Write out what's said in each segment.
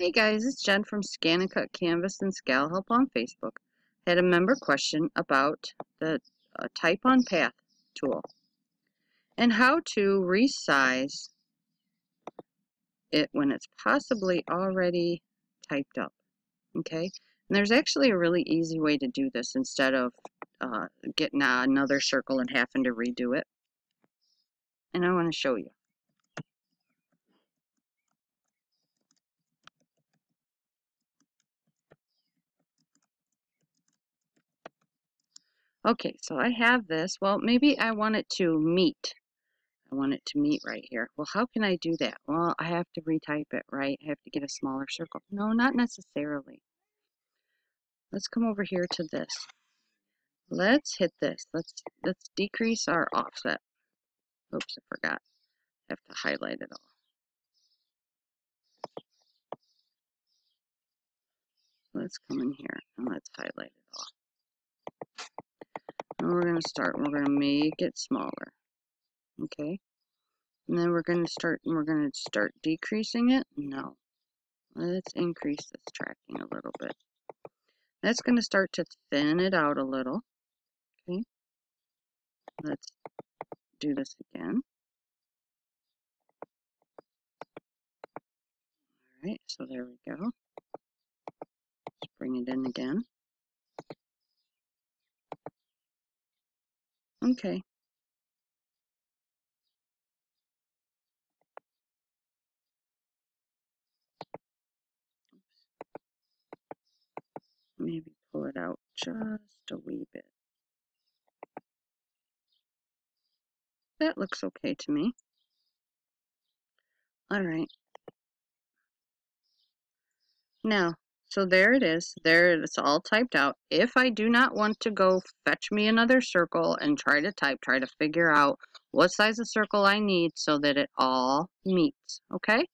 Hey guys, it's Jen from ScanNCut Canvas and SCAL Help on Facebook. Had a member question about the uh, Type on Path tool and how to resize it when it's possibly already typed up. Okay, and there's actually a really easy way to do this instead of uh, getting another circle and having to redo it. And I want to show you. Okay, so I have this. Well, maybe I want it to meet. I want it to meet right here. Well, how can I do that? Well, I have to retype it, right? I have to get a smaller circle. No, not necessarily. Let's come over here to this. Let's hit this. Let's let's decrease our offset. Oops, I forgot. I have to highlight it all. Let's come in here and let's highlight it all. And we're going to start, we're going to make it smaller. Okay. And then we're going to start, we're going to start decreasing it. No. Let's increase this tracking a little bit. That's going to start to thin it out a little. Okay. Let's do this again. Alright, so there we go. Let's bring it in again. Okay. Maybe pull it out just a wee bit. That looks okay to me. All right. Now, so there it is. There it's all typed out. If I do not want to go fetch me another circle and try to type, try to figure out what size of circle I need so that it all meets, okay?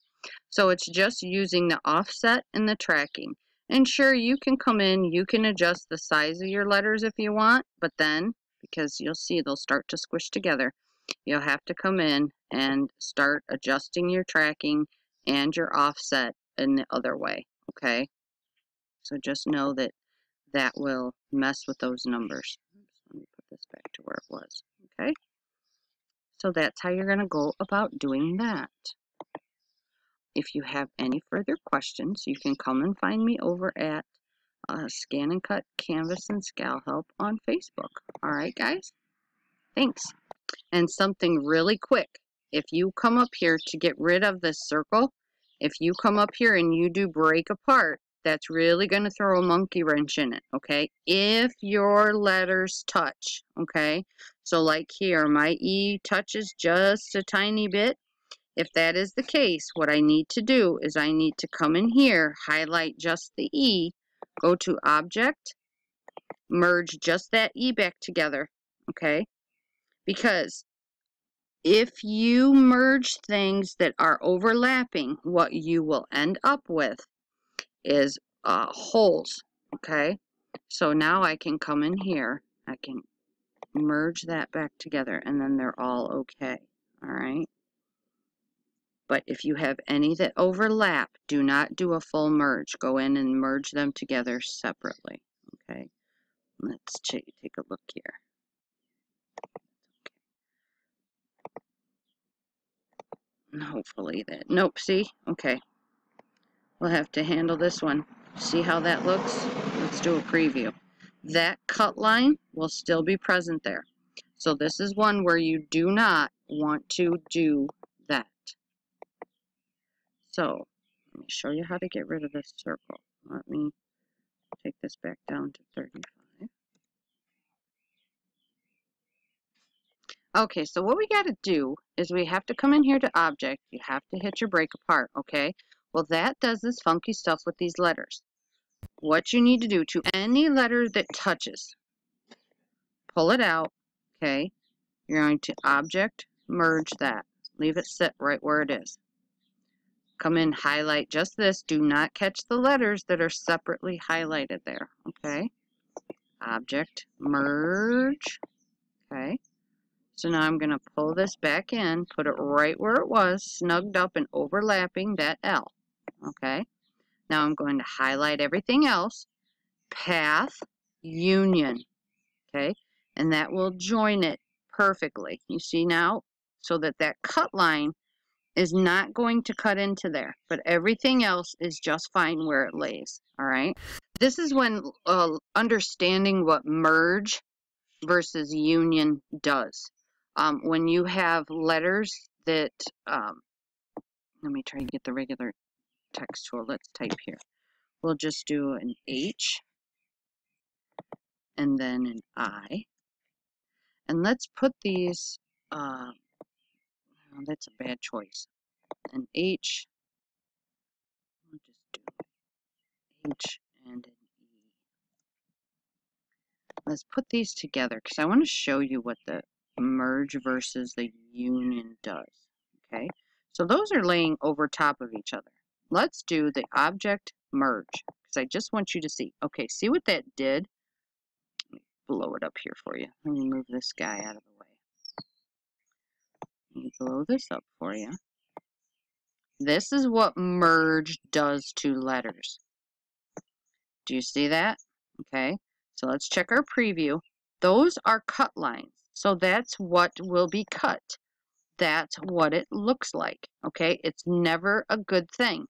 So it's just using the offset and the tracking. And sure, you can come in, you can adjust the size of your letters if you want, but then, because you'll see they'll start to squish together, you'll have to come in and start adjusting your tracking and your offset in the other way, okay? So just know that that will mess with those numbers. Let me put this back to where it was. Okay. So that's how you're going to go about doing that. If you have any further questions, you can come and find me over at uh, ScanNCut Canvas and SCAL Help on Facebook. All right, guys? Thanks. And something really quick. If you come up here to get rid of this circle, if you come up here and you do break apart, that's really going to throw a monkey wrench in it, okay? If your letters touch, okay? So like here, my E touches just a tiny bit. If that is the case, what I need to do is I need to come in here, highlight just the E, go to Object, merge just that E back together, okay? Because if you merge things that are overlapping, what you will end up with is uh, holes, okay? So now I can come in here, I can merge that back together, and then they're all okay, all right? But if you have any that overlap, do not do a full merge. Go in and merge them together separately, okay? Let's take a look here. hopefully that, nope, see? Okay, We'll have to handle this one. See how that looks? Let's do a preview. That cut line will still be present there. So this is one where you do not want to do that. So let me show you how to get rid of this circle. Let me take this back down to 35. Okay, so what we got to do is we have to come in here to object. You have to hit your break apart, okay? Well, that does this funky stuff with these letters. What you need to do to any letter that touches, pull it out, okay? You're going to object, merge that. Leave it sit right where it is. Come in, highlight just this. Do not catch the letters that are separately highlighted there, okay? Object, merge, okay? So now I'm going to pull this back in, put it right where it was, snugged up and overlapping that L okay? Now I'm going to highlight everything else, path, union, okay? And that will join it perfectly. You see now? So that that cut line is not going to cut into there, but everything else is just fine where it lays, all right? This is when uh, understanding what merge versus union does. Um, when you have letters that, um, let me try and get the regular text tool. Let's type here. We'll just do an H and then an I. And let's put these, uh, that's a bad choice. An H, we'll just do H and an E. Let's put these together because I want to show you what the merge versus the union does. Okay, so those are laying over top of each other. Let's do the object merge because I just want you to see. Okay, see what that did? blow it up here for you. Let me move this guy out of the way. Let me blow this up for you. This is what merge does to letters. Do you see that? Okay, so let's check our preview. Those are cut lines. So that's what will be cut. That's what it looks like. Okay, it's never a good thing.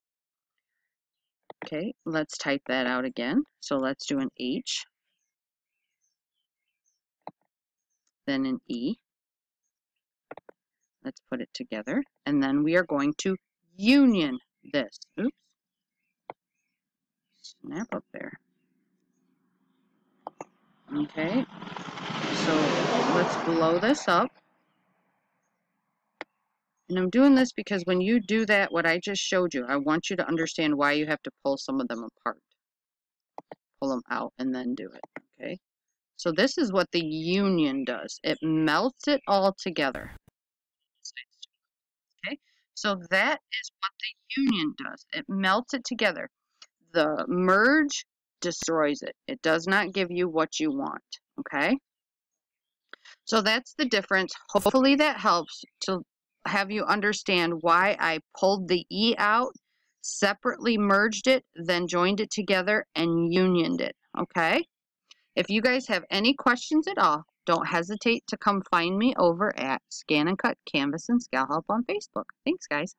Okay, let's type that out again. So let's do an H then an E. Let's put it together. And then we are going to union this. Oops. Snap up there. Okay. So let's blow this up. And I'm doing this because when you do that, what I just showed you, I want you to understand why you have to pull some of them apart. Pull them out and then do it, okay? So this is what the union does. It melts it all together. Okay, so that is what the union does. It melts it together. The merge destroys it. It does not give you what you want. Okay, so that's the difference. Hopefully that helps to have you understand why I pulled the E out, separately merged it, then joined it together and unioned it. Okay. If you guys have any questions at all, don't hesitate to come find me over at ScanNCut Canvas and SCAL Help on Facebook. Thanks, guys.